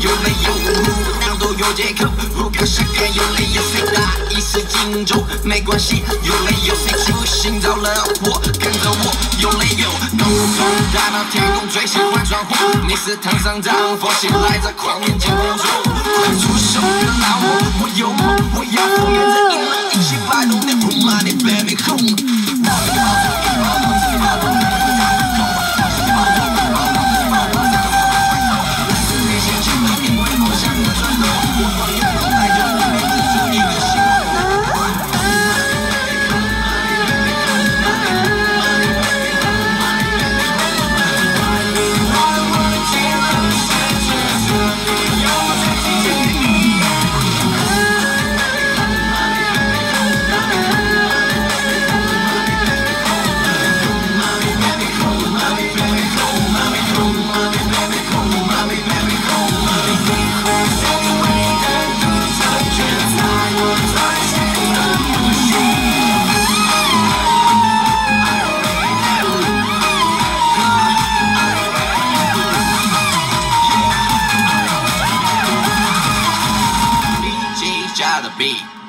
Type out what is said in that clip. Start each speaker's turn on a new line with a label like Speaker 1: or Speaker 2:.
Speaker 1: 有泪有哭，难都有有借口，不可伤害。有泪有谁打一时荆州，没关系。有泪有谁出心着了火，跟着我。有泪有怒从大闹天宫，最喜欢闯祸。你是唐三藏，佛系来在旷野见公主。快出手，别拦我，我有梦，我要赴约这一浪一起摆动你不骂你 baby home。the beat.